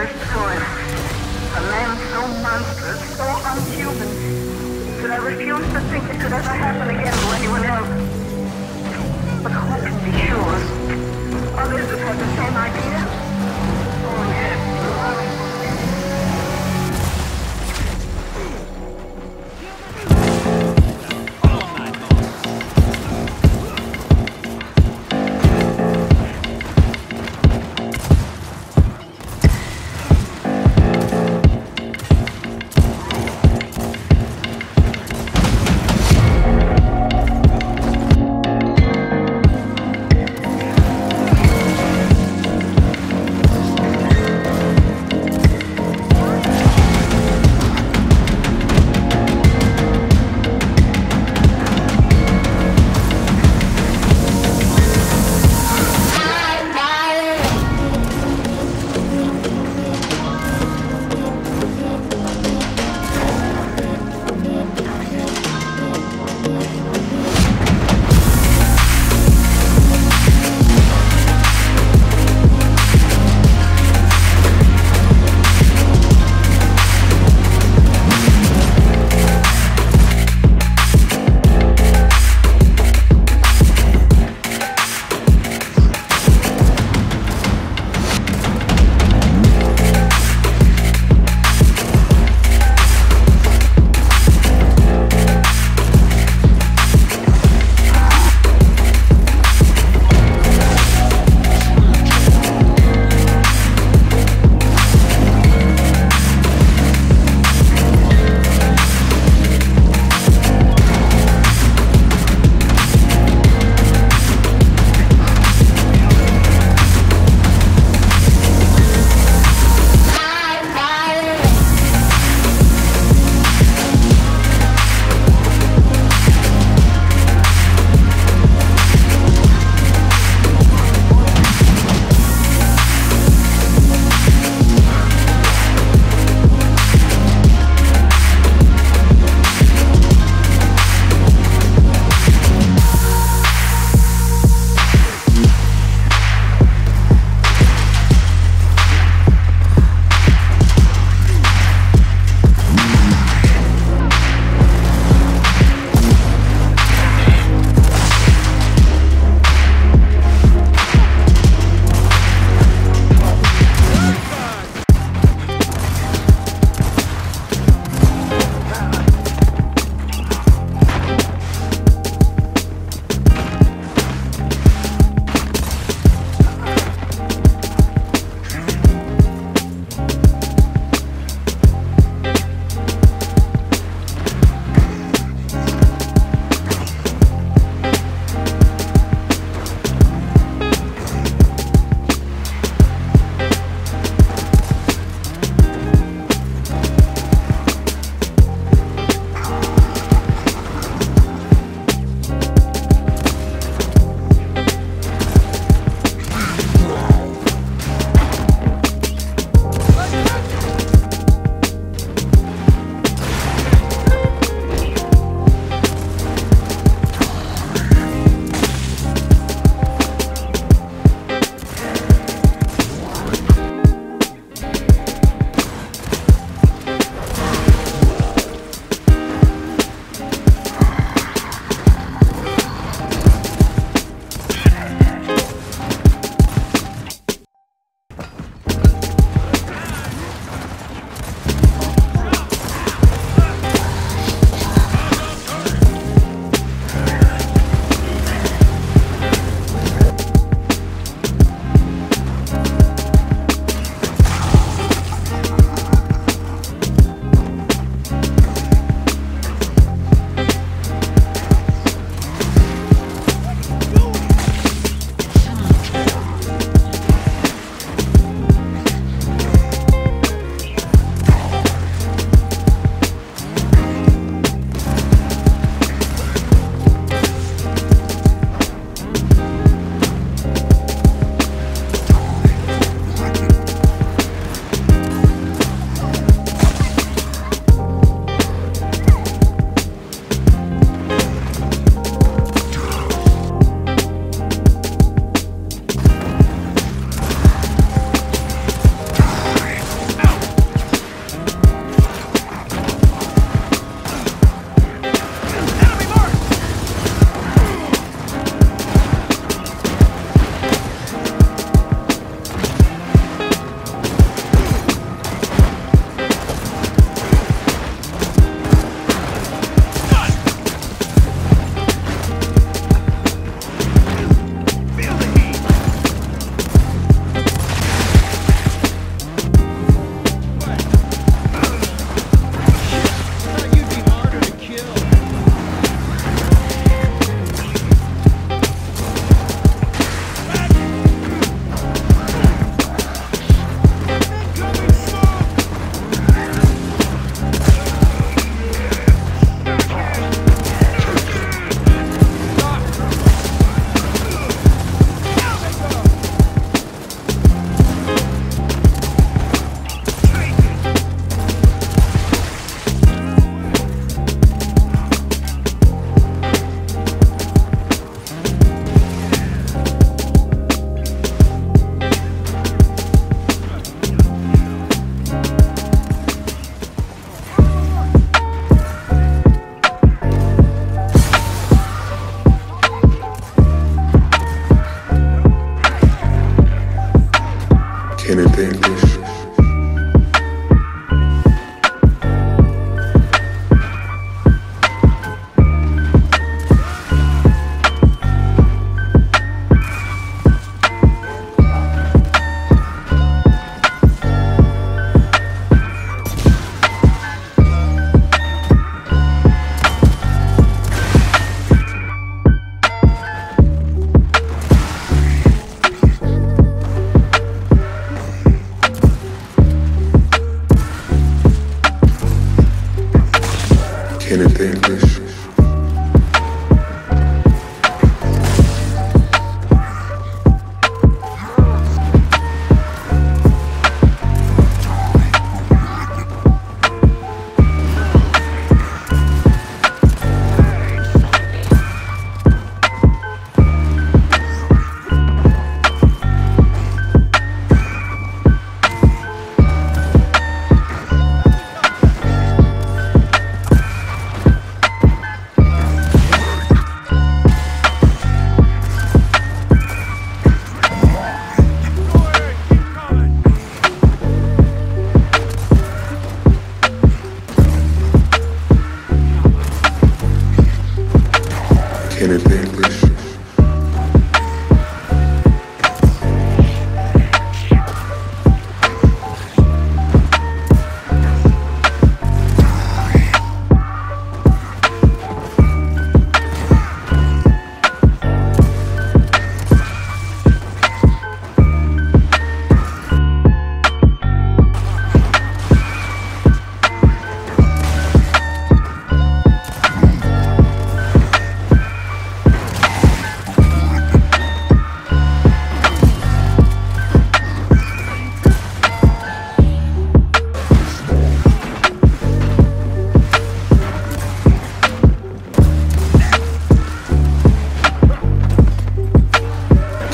A man so monstrous, so unhuman, that I refuse to think it could ever happen again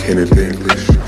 Kenneth English.